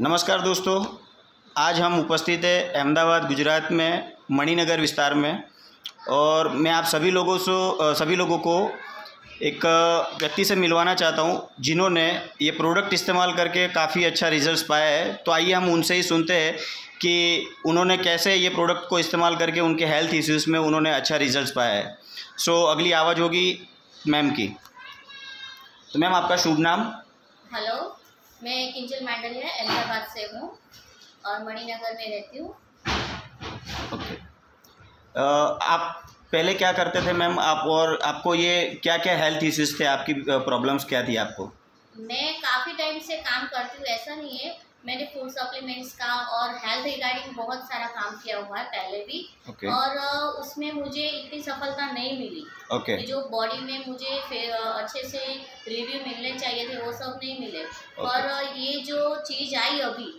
नमस्कार दोस्तों, आज हम उपस्थित है अहमदाबाद, गुजरात में, मणिनगर विस्तार में और मैं आप सभी लोगों से सभी लोगों को एक व्यक्ति से मिलवाना चाहता हूँ, जिन्होंने ये प्रोडक्ट इस्तेमाल करके काफ़ी अच्छा रिजल्ट्स पाया है। तो आइए हम उनसे ही सुनते हैं कि उन्होंने कैसे ये प्रोडक्ट को इस्तेमाल करके उनके हेल्थ इश्यूज़ में उन्होंने अच्छा रिजल्ट्स पाया है। सो, अगली आवाज़ होगी मैम की। तो मैम, आपका शुभ नाम? हेलो? मैं किंजल मांडलिया अहमदाबाद से हूँ और मणिनगर में रहती हूँ। ओके आप पहले क्या करते थे मैम? आप और आपको ये क्या क्या हेल्थ इश्यूज़ थे? आपकी प्रॉब्लम्स क्या थी आपको? मैं काफ़ी टाइम से काम करती हूँ ऐसा नहीं है। मैंने फ़ूड सप्लीमेंट्स का और हेल्थ रिगार्डिंग बहुत सारा काम किया हुआ है पहले भी। ओके और उसमें मुझे इतनी सफलता नहीं मिली कि जो बॉडी में मुझे अच्छे से रिव्यू मिलने चाहिए थे वो सब नहीं मिले। Okay. और ये जो चीज़ आई अभी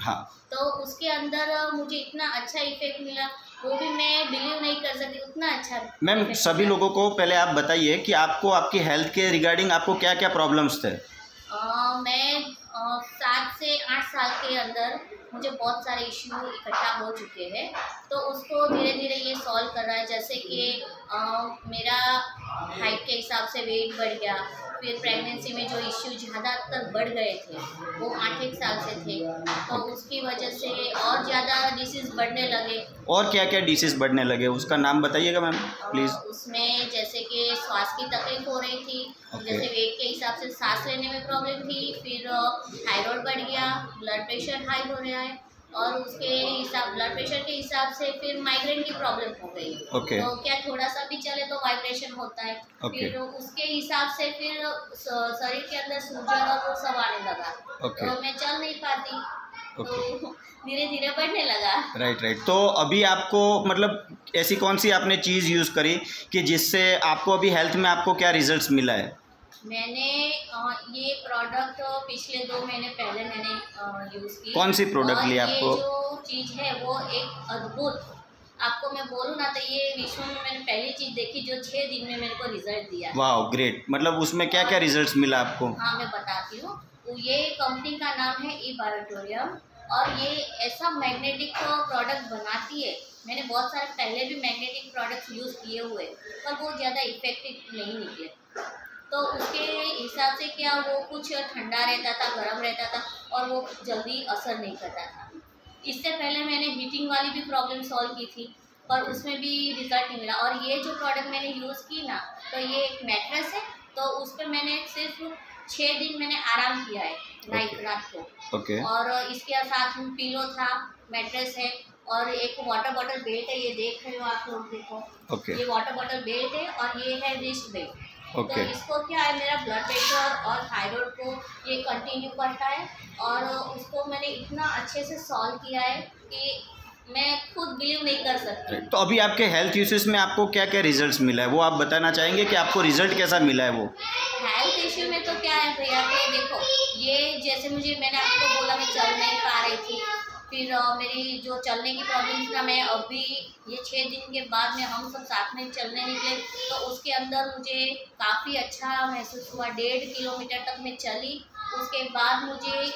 हाँ। तो उसके अंदर मुझे इतना अच्छा इफ़ेक्ट मिला वो भी मैं बिलीव नहीं कर सकती उतना अच्छा मैम सभी लोगों को पहले आप बताइए कि आपको आपकी हेल्थ के रिगार्डिंग आपको क्या क्या प्रॉब्लम्स थे? मैं सात से आठ साल के अंदर मुझे बहुत सारे इश्यू इकट्ठा हो चुके हैं। तो उसको धीरे धीरे ये सॉल्व कर रहा है जैसे कि मेरा हाइट के हिसाब से वेट बढ़ गया फिर प्रेगनेंसी में जो इश्यू ज़्यादातर बढ़ गए थे वो आठ एक साल से थे। तो उसकी वजह से और ज़्यादा डिसीज़ बढ़ने लगे। और क्या क्या डिसीज़ बढ़ने लगे? उसका नाम बताइएगा मैम प्लीज़ उसमें जैसे श्वास की तकलीफ़ हो रही थी Okay. जैसे वेट के हिसाब से सांस लेने में प्रॉब्लम थी फिर थायराइड बढ़ गया ब्लड प्रेशर हाई हो रहा है और उसके हिसाब ब्लड प्रेशर के हिसाब से फिर माइग्रेन की प्रॉब्लम हो गई Okay. तो क्या थोड़ा सा भी चले तो वाइब्रेशन होता है Okay. फिर उसके हिसाब से फिर शरीर के अंदर सूजन और वो सब आने लगा Okay. तो मैं चल नहीं पाती धीरे धीरे बढ़ने लगा। राइट राइट तो अभी आपको मतलब ऐसी कौन सी आपने चीज़ यूज़ करी कि जिससे आपको अभी हेल्थ में आपको क्या रिजल्ट्स मिला है? मैंने ये प्रोडक्ट पिछले दो महीने पहले मैंने यूज़ की। कौन सी प्रोडक्ट और ली आपको? जो चीज़ है वो एक अद्भुत आपको मैं बोलूँ ना तो ये विश्व में मैंने पहली चीज़ देखी जो छः दिन में मेरे को रिज़ल्ट दिया। वाह ग्रेट मतलब उसमें क्या क्या रिजल्ट्स मिला आपको? हाँ मैं बताती हूँ। ये कंपनी का नाम है ई बायोटोरियम और ये ऐसा मैग्नेटिक प्रोडक्ट बनाती है। मैंने बहुत सारे, पहले भी मैग्नेटिक प्रोडक्ट्स यूज़ किए हुए, पर वो ज़्यादा इफ़ेक्टिव नहीं निकले। तो उसके हिसाब से क्या वो कुछ ठंडा रहता था, गर्म रहता था, और वो जल्दी असर नहीं करता था। इससे पहले मैंने हीटिंग वाली भी प्रॉब्लम सॉल्व की थी, पर उसमें भी रिज़ल्ट नहीं मिला। और ये जो प्रोडक्ट मैंने यूज़ की ना तो ये एक मैट्रेस है तो उस पर मैंने सिर्फ़ छः दिन मैंने आराम किया है। Night Okay. रात को ओके और इसके साथ में पिलो था मैट्रेस है और एक वाटर बॉटल बेल्ट है ये देख रहे हो आप लोग देखो। ओके ये वाटर बॉटल बेल्ट है और ये है रिस्ट बेल्ट ओके तो इसको क्या है मेरा ब्लड प्रेशर और थायराइड को ये कंटिन्यू करता है और उसको मैंने इतना अच्छे से सॉल्व किया है कि मैं खुद बिलीव नहीं कर सकती। तो अभी आपके हेल्थ इश्यूज़ में आपको क्या क्या रिजल्ट्स मिला है? वो आप बताना चाहेंगे कि आपको रिज़ल्ट कैसा मिला है वो? हेल्थ इश्यू में तो क्या है भैया कि देखो ये जैसे मुझे मैंने आपको बोला मैं चल नहीं पा रही थी। फिर मेरी जो चलने की प्रॉब्लम थी ना मैं अभी ये छः दिन के बाद में हम सब साथ में चलने निकले। तो उसके अंदर मुझे काफ़ी अच्छा महसूस हुआ। डेढ़ किलोमीटर तक मैं चली। उसके बाद मुझे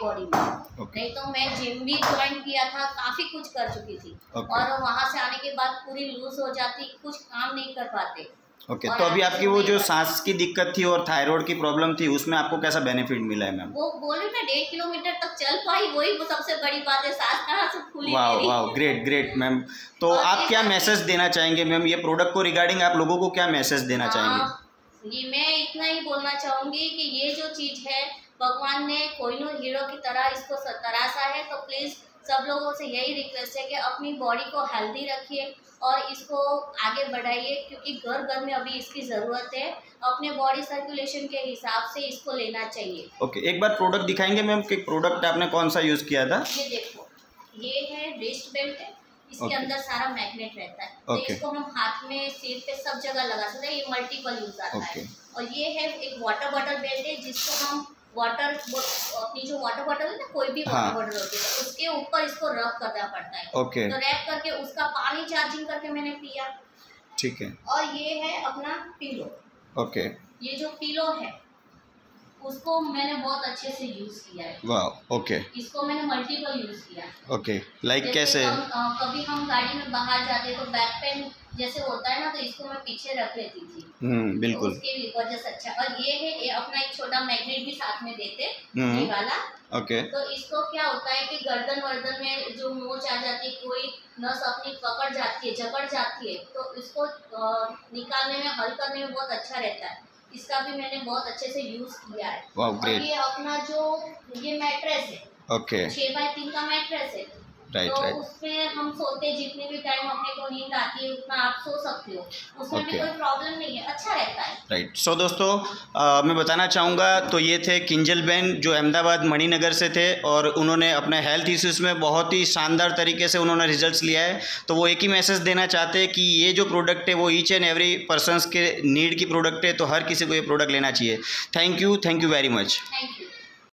बॉडी में ओके नहीं तो मैं जिम भी ज्वाइन किया था काफ़ी कुछ कर चुकी थी। Okay. और वहाँ से आने के बाद पूरी लूज हो जाती कुछ काम नहीं कर पाते। ओके और तो अभी आपकी वो जो सांस की दिक्कत थी और थायराइड की प्रॉब्लम थी उसमें आपको कैसा बेनिफिट मिला है मैम वो बोल रही मैं डेढ़ किलोमीटर तक चल पाई वही वो सबसे बड़ी बात है सांस कहाँ से खुली वाह। वाह ग्रेट ग्रेट मैम तो आप क्या मैसेज देना चाहेंगे मैम ये प्रोडक्ट को रिगार्डिंग आप लोगों को क्या मैसेज देना चाहेंगे? हाँ, ये मैं इतना ही बोलना चाहूँगी कि ये जो चीज़ है भगवान ने कोई नो हीरो की तरह इसको तराशा है तो प्लीज़ सब लोगों से यही रिक्वेस्ट है कि अपनी बॉडी को हेल्दी रखिए और इसको आगे बढ़ाइए क्योंकि घर घर में अभी इसकी ज़रूरत है अपने बॉडी सर्कुलेशन के हिसाब से इसको लेना चाहिए ओके एक बार प्रोडक्ट दिखाएँगे मैम कि प्रोडक्ट आपने कौन सा यूज़ किया था ये देखो ये है रिस्ट बेल्ट है इसके Okay. अंदर सारा मैग्नेट रहता है okay. तो इसको हम हाथ में सिर पे सब जगह लगा सकते हैं ये मल्टीपल यूज़ आता Okay. है और ये है एक वाटर बॉटल बेल्ट है जिसको हम वाटर अपनी जो वाटर बॉटल है ना कोई भी हाँ। वाटर बॉटल होती है तो उसके ऊपर इसको रब करना पड़ता है। ओके तो रैप करके उसका पानी चार्जिंग करके मैंने पिया। ठीक है। और ये है अपना पिलो ओके ये जो पिलो है उसको मैंने बहुत अच्छे से यूज़ किया है। वाह ओके इसको मैंने मल्टीपल यूज़ किया ओके लाइक जैसे कैसे? हम, कभी हम गाड़ी में बाहर जाते तो बैक पेन जैसे होता है ना तो इसको मैं पीछे रख लेती थी। हम्म तो बिल्कुल। उसकी वजह से अच्छा। और ये है ये अपना एक छोटा मैग्नेट भी साथ में देते हम्म। ये वाला। ओके तो इसको क्या होता है कि गर्दन वर्दन में जो मोच आ जाती है कोई नस अपनी पकड़ जाती है जकड़ जाती है तो इसको निकालने में हल करने में बहुत अच्छा रहता है। इसका भी मैंने बहुत अच्छे से यूज़ किया है। Wow, और ये अपना जो ये मैट्रेस है ओके छः बाय तीन का मैट्रेस है राइट तो राइट उसमें हम सोते जितने भी टाइम अपने को नींद आती है उतना आप सो सकते हो। उसमें भी Okay. कोई प्रॉब्लम नहीं है अच्छा रहता है। राइट सो दोस्तों अ, मैं बताना चाहूँगा तो ये थे किंजल बैन जो अहमदाबाद मणिनगर से थे और उन्होंने अपने हेल्थ इश्यूज़ में बहुत ही शानदार तरीके से उन्होंने रिज़ल्ट लिया है। तो वो एक ही मैसेज देना चाहते हैं कि ये जो प्रोडक्ट है वो ईच एंड एवरी पर्सन के नीड की प्रोडक्ट है तो हर किसी को ये प्रोडक्ट लेना चाहिए। Thank you thank you very much thank you